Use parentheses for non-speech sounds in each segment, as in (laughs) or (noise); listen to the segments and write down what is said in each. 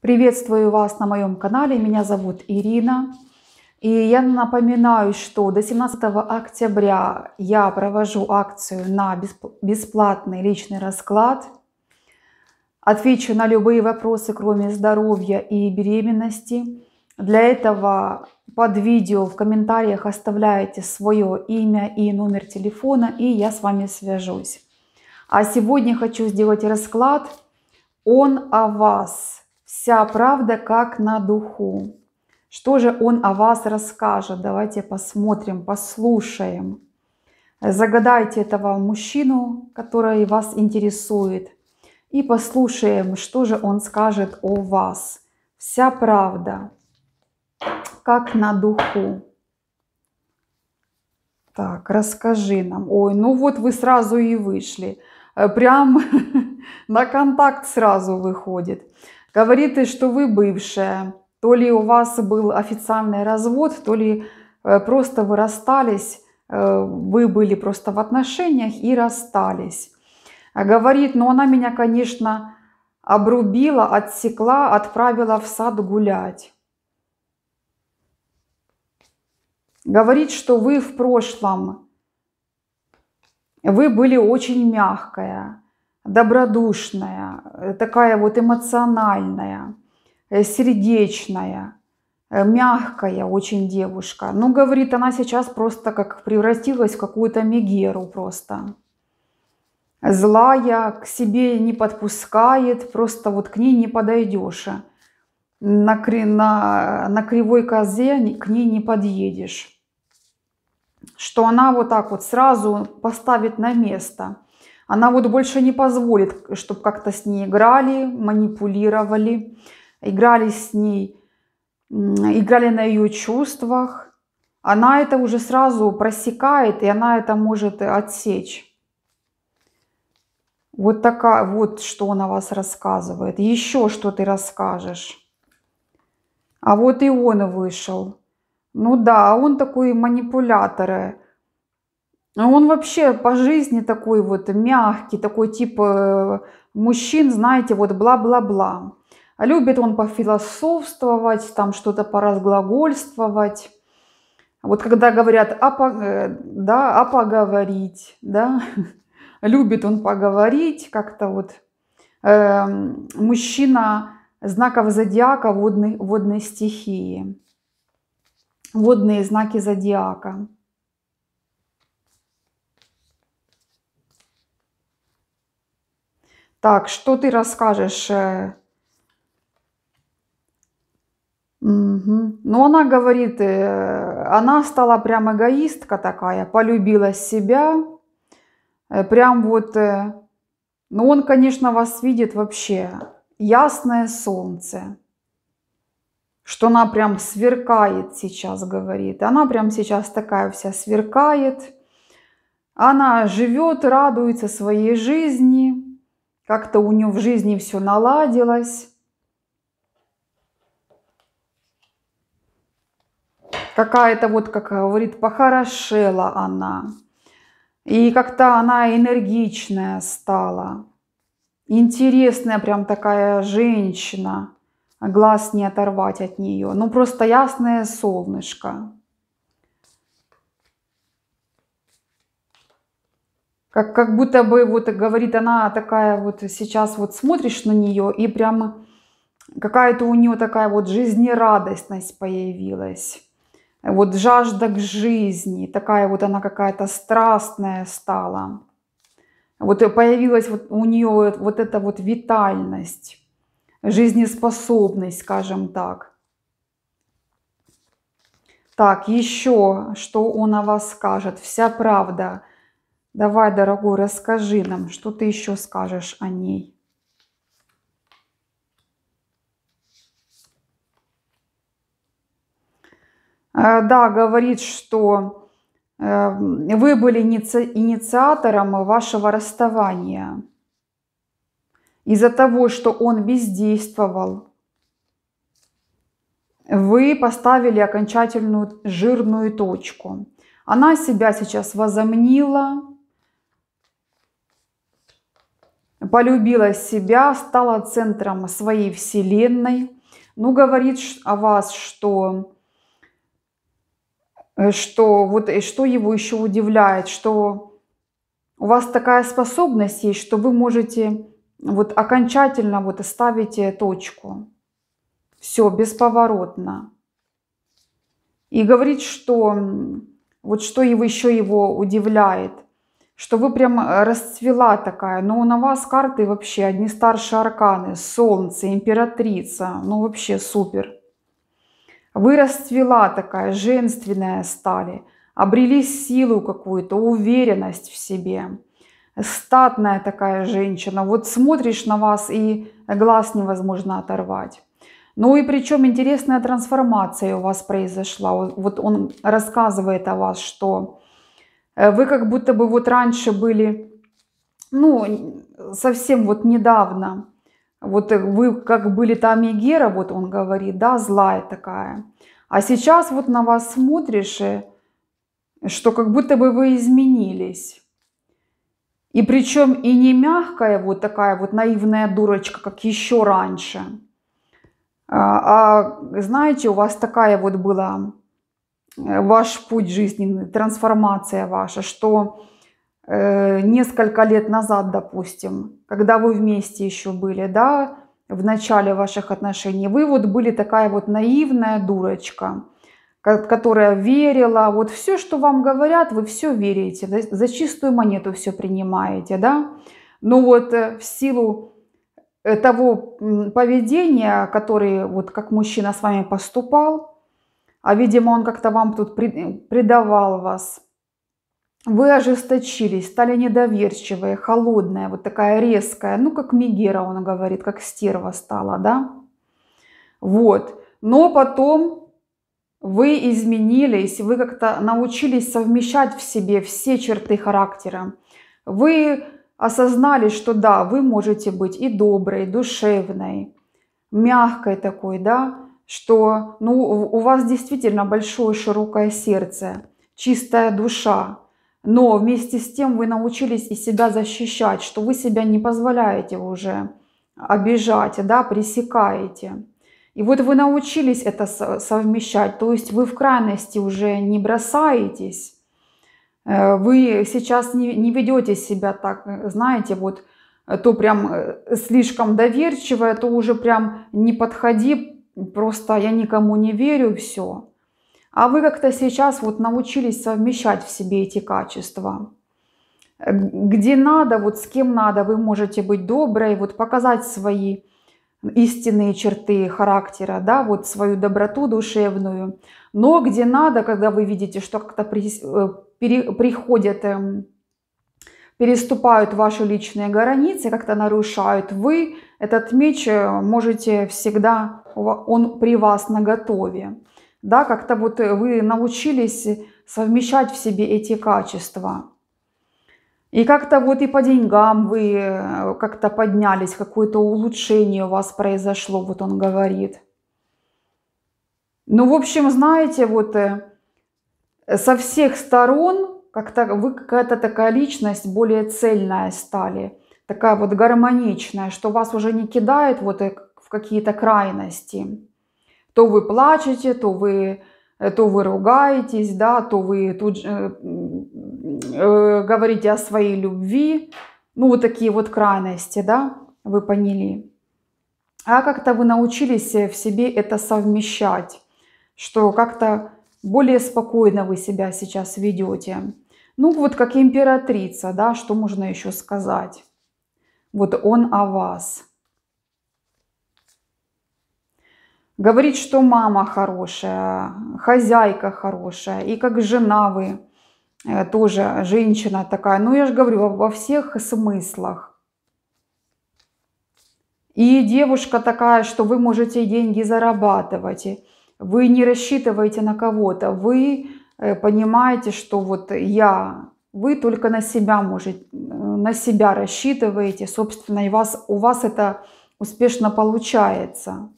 Приветствую вас на моем канале. Меня зовут Ирина. И я напоминаю, что до 17 октября я провожу акцию на бесплатный личный расклад. Отвечу на любые вопросы, кроме здоровья и беременности. Для этого под видео в комментариях оставляете свое имя и номер телефона, и я с вами свяжусь. А сегодня хочу сделать расклад «Он о вас». Вся правда как на духу. Что же он о вас расскажет? Давайте посмотрим, послушаем. Загадайте этого мужчину, который вас интересует. И послушаем, что же он скажет о вас. Вся правда, как на духу. Так, расскажи нам. Ой, ну вот вы сразу и вышли. Прям (laughs) на контакт сразу выходит. Говорит, что вы бывшая. То ли у вас был официальный развод, то ли э, просто вы расстались, э, вы были просто в отношениях и расстались. Говорит, ну она меня, конечно, обрубила, отсекла, отправила в сад гулять. Говорит, что вы в прошлом, вы были очень мягкая, добродушная, э, такая вот эмоциональная, э, сердечная, э, мягкая очень девушка. Ну, говорит, она сейчас просто как превратилась в какую-то мегеру просто. Злая, к себе не подпускает, просто вот к ней не подойдешь. На, на, на кривой козе к ней не подъедешь. Что она вот так вот сразу поставит на место – она вот больше не позволит, чтобы как-то с ней играли, манипулировали, играли с ней, играли на ее чувствах. Она это уже сразу просекает, и она это может отсечь. Вот такая, вот что он о вас рассказывает. Еще что ты расскажешь. А вот и он вышел. Ну да, он такой манипулятор. А он вообще по жизни такой вот мягкий, такой тип э, мужчин, знаете, вот бла-бла-бла. Любит он пофилософствовать, там что-то поразглагольствовать. Вот когда говорят, а, по, э, да, а поговорить, да, (laughs) любит он поговорить, как-то вот э, мужчина знаков зодиака водной, водной стихии, водные знаки зодиака. Так, что ты расскажешь? Угу. Ну, она говорит, э, она стала прям эгоистка такая, полюбила себя, э, прям вот, э, ну, он, конечно, вас видит вообще ясное солнце, что она прям сверкает сейчас, говорит. Она прям сейчас такая вся сверкает, она живет, радуется своей жизни, как-то у нее в жизни все наладилось. Какая-то вот, как говорит, похорошела она. И как-то она энергичная стала. Интересная прям такая женщина. Глаз не оторвать от нее. Ну просто ясное солнышко. Как, как будто бы, вот говорит она такая вот сейчас вот смотришь на нее и прямо какая-то у нее такая вот жизнерадостность появилась. Вот жажда к жизни, такая вот она какая-то страстная стала. Вот появилась вот у нее вот, эта вот витальность, жизнеспособность, скажем так. Так, еще, что он о вас скажет, вся правда – Давай, дорогой, расскажи нам, что ты еще скажешь о ней. Э, да, говорит, что э, вы были инициатором вашего расставания. Из-за того, что он бездействовал, вы поставили окончательную жирную точку. Она себя сейчас возомнила, полюбила себя, стала центром своей вселенной. Ну, говорит о вас, что, э, что, вот, и что его еще удивляет, что у вас такая способность есть, что вы можете вот окончательно вот ставите точку. Все, бесповоротно. И говорит, что вот что его еще его удивляет, что вы прям э, расцвела такая, но на вас карты вообще одни старшие арканы, солнце, императрица, ну вообще супер. Вы расцвела такая, женственная стали, обрели силу какую-то, уверенность в себе. Статная такая женщина. Вот смотришь на вас и глаз невозможно оторвать. Ну и причем интересная трансформация у вас произошла. Вот он рассказывает о вас, что вы как будто бы вот раньше были, ну, совсем вот недавно, вот вы как были там и Гера, вот он говорит, да, злая такая. А сейчас вот на вас смотришь, и, что как будто бы вы изменились. И причем и не мягкая вот такая вот наивная дурочка, как еще раньше – а, а знаете, у вас такая вот была э, ваш путь жизненный, трансформация ваша, что э, несколько лет назад, допустим, когда вы вместе еще были, да, в начале ваших отношений, вы вот были такая вот наивная дурочка, которая верила, вот все, что вам говорят, вы все верите, за чистую монету все принимаете, да, но вот э, в силу Э, того поведения, который вот как мужчина с вами поступал, а видимо он как-то вам тут предавал вас, вы ожесточились, стали недоверчивые, холодная, вот такая резкая, ну как Мегера он говорит, как стерва стала, да? Вот. Но потом вы изменились, вы как-то научились совмещать в себе все черты характера. Вы осознали, что да, вы можете быть и доброй, душевной, мягкой такой, да, что ну, у вас действительно большое широкое сердце, чистая душа, но вместе с тем вы научились и себя защищать, что вы себя не позволяете уже обижать, да, пресекаете. И вот вы научились это совмещать, то есть вы в крайности уже не бросаетесь, Э, вы сейчас не, не ведете себя так, э, знаете, вот э, то прям слишком доверчивая, то уже прям не подходи, просто я никому не верю, все. А вы как-то сейчас вот научились совмещать в себе эти качества. Где надо, вот с кем надо, вы можете быть доброй, вот показать свои истинные черты характера, да, вот свою доброту душевную. Но где надо, когда вы видите, что как-то пере, приходят, эм, переступают ваши личные границы, как-то нарушают, вы этот меч э, можете всегда, он при вас наготове. Да, как-то вот вы научились совмещать в себе эти качества. И как-то вот и по деньгам вы э, как-то поднялись, какое-то улучшение у вас произошло, вот он говорит. Ну, в общем, знаете, вот э, со всех сторон как-то вы какая-то такая личность более цельная стали, такая вот гармоничная, что вас уже не кидает вот в какие-то крайности. То вы плачете, то вы, то вы ругаетесь, да, то вы тут э, э, говорите о своей любви. Ну, вот такие вот крайности, да, вы поняли. А как-то вы научились в себе это совмещать, что как-то более спокойно вы себя сейчас ведете. Ну вот как императрица, да, что можно еще сказать? Вот он о вас. Говорит, что мама хорошая, хозяйка хорошая, и как жена вы э, тоже женщина такая. Ну я же говорю, во всех смыслах. И девушка такая, что вы можете деньги зарабатывать. Вы не рассчитываете на кого-то, вы э, понимаете, что вот я, вы только на себя можете, на себя рассчитываете, собственно, и вас, у вас это успешно получается.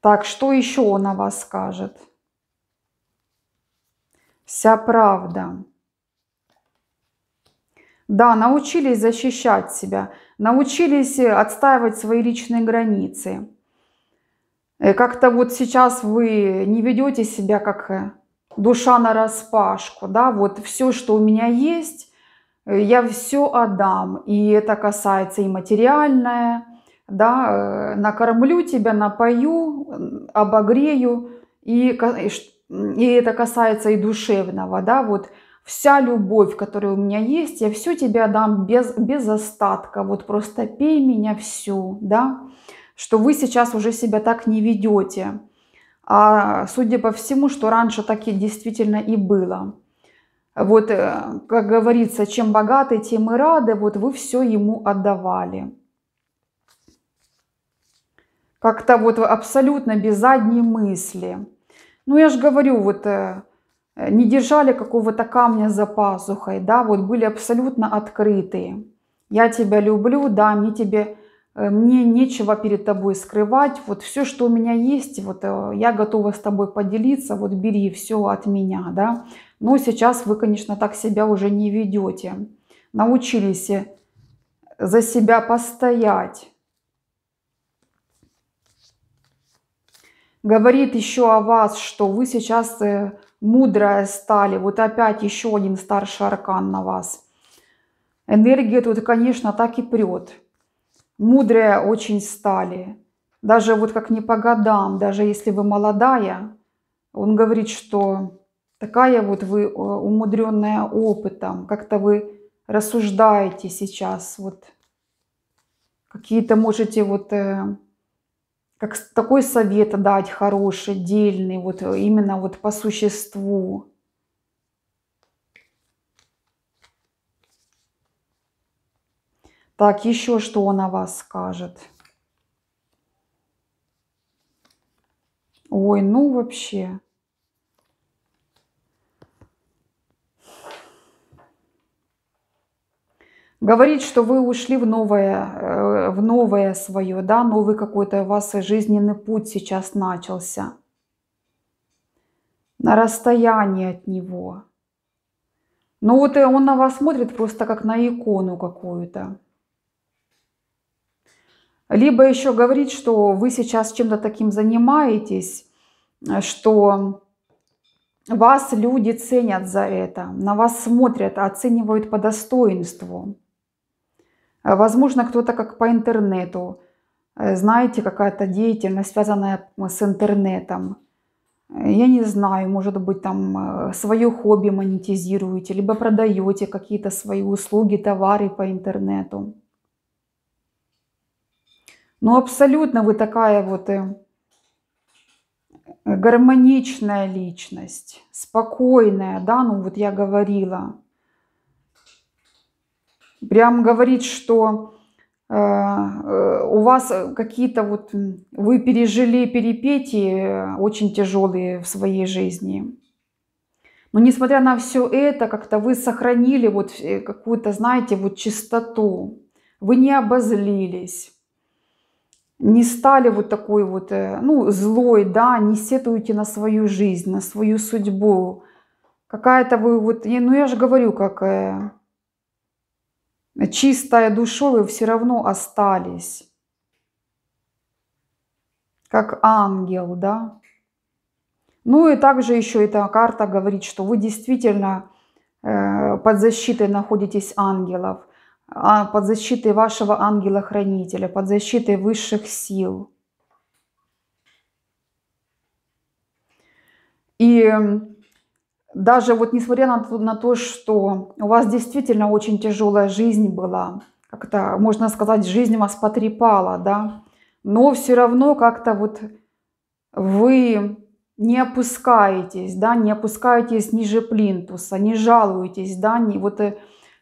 Так, что еще он о вас скажет? Вся правда. Да, научились защищать себя, научились э, отстаивать свои личные границы. Э, как-то вот сейчас вы не ведете себя как э, душа на распашку, да, вот все, что у меня есть, я все отдам. И это касается и материальное, да, накормлю тебя, напою, обогрею, и, и это касается и душевного, да, вот вся любовь, которая у меня есть, я все тебе дам без, без остатка, вот просто пей меня всю, да, что вы сейчас уже себя так не ведете. А судя по всему, что раньше так и действительно и было. Вот, э, как говорится, чем богаты, тем и рады, вот вы все ему отдавали. Как-то вот абсолютно без задней мысли. Ну, я же говорю, вот э, не держали какого-то камня за пазухой, да, вот были абсолютно открытые. Я тебя люблю, да, мне тебе, э, мне нечего перед тобой скрывать, вот все, что у меня есть, вот э, я готова с тобой поделиться, вот бери все от меня, да. Но сейчас вы, конечно, так себя уже не ведете. Научились за себя постоять. Говорит еще о вас, что вы сейчас мудрая стали. Вот опять еще один старший аркан на вас. Энергия тут, конечно, так и прет. Мудрая очень стали. Даже вот как не по годам, даже если вы молодая, он говорит, что такая вот вы э, умудренная опытом, как-то вы рассуждаете сейчас, вот какие-то можете вот э, как такой совет дать хороший, дельный, вот э, именно вот по существу. Так, еще что он о вас скажет? Ой, ну вообще. Говорит, что вы ушли в новое, э, в новое свое, да, новый какой-то у вас жизненный путь сейчас начался. На расстоянии от него. Ну вот он на вас смотрит просто как на икону какую-то. Либо еще говорит, что вы сейчас чем-то таким занимаетесь, что вас люди ценят за это, на вас смотрят, оценивают по достоинству. Э, возможно, кто-то как по интернету, э, знаете, какая-то деятельность, связанная с интернетом. Э, я не знаю, может быть, там свое хобби монетизируете, либо продаете какие-то свои услуги, товары по интернету. Ну, абсолютно вы такая вот гармоничная личность, спокойная, да, ну вот я говорила. Прям говорит, что э, э, у вас какие-то вот, вы пережили перипетии очень тяжелые в своей жизни. Но несмотря на все это, как-то вы сохранили вот э, какую-то, знаете, вот чистоту. Вы не обозлились, не стали вот такой вот, ну, злой, да, не сетуете на свою жизнь, на свою судьбу. Какая-то вы вот, ну я же говорю, как чистая душой вы все равно остались. Как ангел, да? Ну и также еще эта карта говорит, что вы действительно э, под защитой находитесь ангелов, а под защитой вашего ангела-хранителя, под защитой высших сил. И даже вот несмотря на, на то, что у вас действительно очень тяжелая жизнь была, как-то, можно сказать, жизнь вас потрепала, да, но все равно как-то вот вы не опускаетесь, да, не опускаетесь ниже плинтуса, не жалуетесь, да, не, вот, э,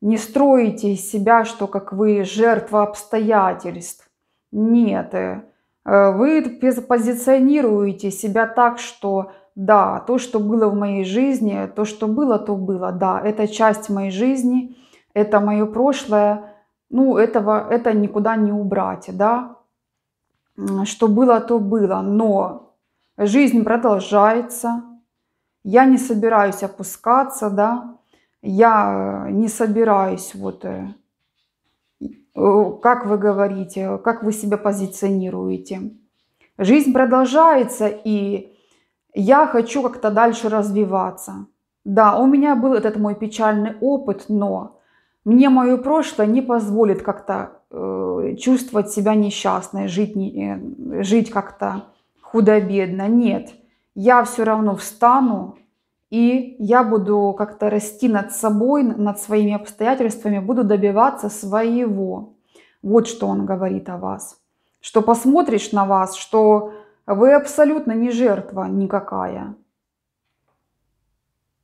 не строите из себя, что как вы жертва обстоятельств. Нет, э, вы позиционируете себя так, что да, то, что было в моей жизни, то, что было, то было, да, это часть моей жизни, это мое прошлое, ну, этого, это никуда не убрать, да, что было, то было, но жизнь продолжается, я не собираюсь опускаться, да, я не собираюсь вот э, Э, как вы говорите, как вы себя позиционируете. Жизнь продолжается, и я хочу как-то дальше развиваться. Да, у меня был этот мой печальный опыт, но мне мое прошлое не позволит как-то э, чувствовать себя несчастной, жить, не, э, жить как-то худо-бедно. Нет, я все равно встану, и я буду как-то расти над собой, над своими обстоятельствами, буду добиваться своего. Вот что он говорит о вас. Что посмотришь на вас, что вы абсолютно не жертва никакая.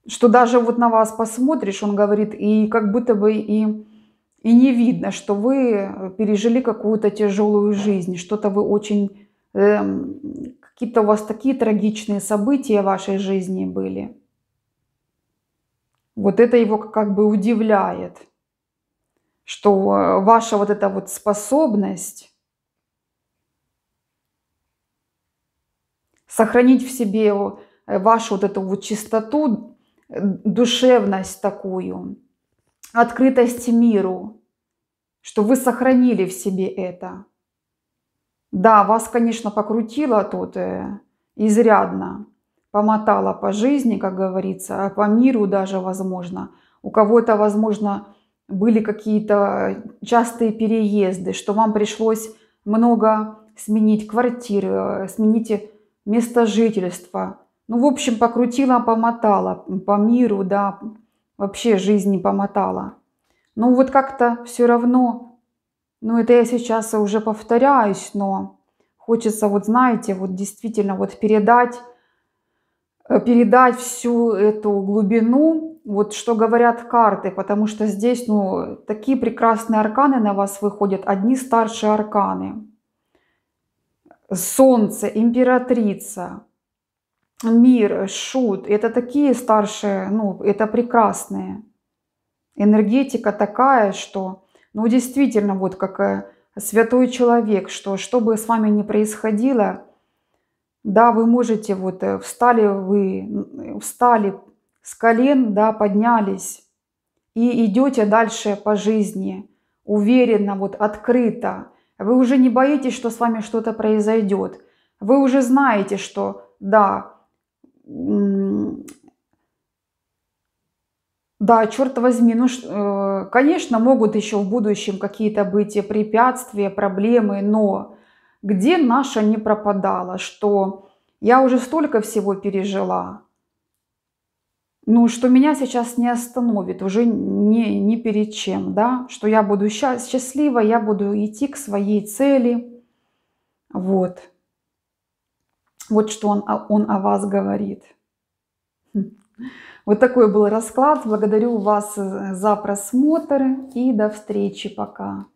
Что даже вот на вас посмотришь, он говорит, и как будто бы и, и не видно, что вы пережили какую-то тяжелую жизнь, что-то вы очень, э, какие-то у вас такие трагичные события в вашей жизни были. Вот это его как бы удивляет, что э, ваша вот эта вот способность сохранить в себе э, вашу вот эту вот чистоту, э, душевность такую, открытость миру, что вы сохранили в себе это. Да, вас, конечно, покрутило тут изрядно, помотала по жизни, как говорится, а по миру даже возможно. У кого-то, возможно, были какие-то частые переезды, что вам пришлось много сменить квартиры, сменить место жительства. Ну, в общем, покрутила, помотала по миру, да, вообще жизни помотала. Ну, вот как-то все равно, ну, это я сейчас уже повторяюсь, но хочется, вот знаете, вот действительно вот передать Э, передать всю эту глубину, вот что говорят карты, потому что здесь, ну, такие прекрасные арканы на вас выходят, одни старшие арканы. Солнце, императрица, мир, шут, это такие старшие, ну, это прекрасные. Энергетика такая, что, ну, действительно, вот как святой человек, что что бы с вами ни происходило, да, вы можете, вот э, встали вы, встали с колен, да, поднялись и идете дальше по жизни, уверенно, вот открыто. Вы уже не боитесь, что с вами что-то произойдет. Вы уже знаете, что да, да, черт возьми, ну, э, конечно, могут еще в будущем какие-то быть препятствия, проблемы, но где наша не пропадала, что я уже столько всего пережила, ну, что меня сейчас не остановит уже ни, ни перед чем, да, что я буду счастлива, я буду идти к своей цели, вот. Вот что он, он о вас говорит. Хм. Вот такой был расклад. Благодарю вас за просмотр и до встречи пока.